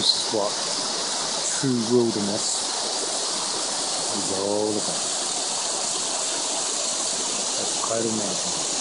This is what true wilderness is all about. That's quite amazing.